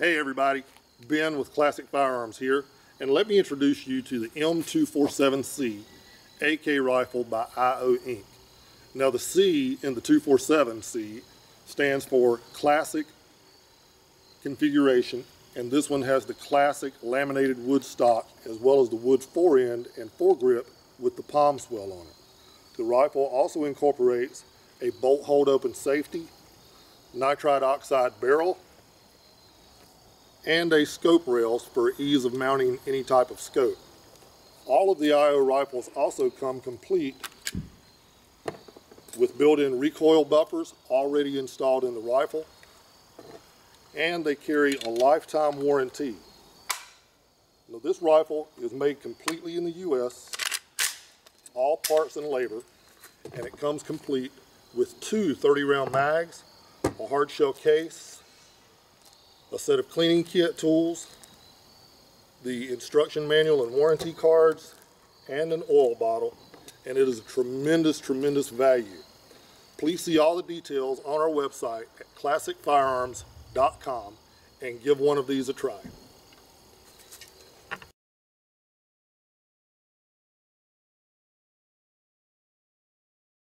Hey everybody, Ben with Classic Firearms here, and let me introduce you to the M247C AK rifle by IO Inc. Now the C in the 247C stands for Classic Configuration, and this one has the classic laminated wood stock as well as the wood forend and foregrip with the palm swell on it. The rifle also incorporates a bolt hold open safety, nitride oxide barrel, and a scope rails for ease of mounting any type of scope. All of the IO rifles also come complete with built-in recoil buffers already installed in the rifle, and they carry a lifetime warranty. Now this rifle is made completely in the U.S., all parts and labor, and it comes complete with two 30-round mags, a hard shell case, a set of cleaning kit tools, the instruction manual and warranty cards, and an oil bottle, and it is a tremendous, tremendous value. Please see all the details on our website at classicfirearms.com and give one of these a try.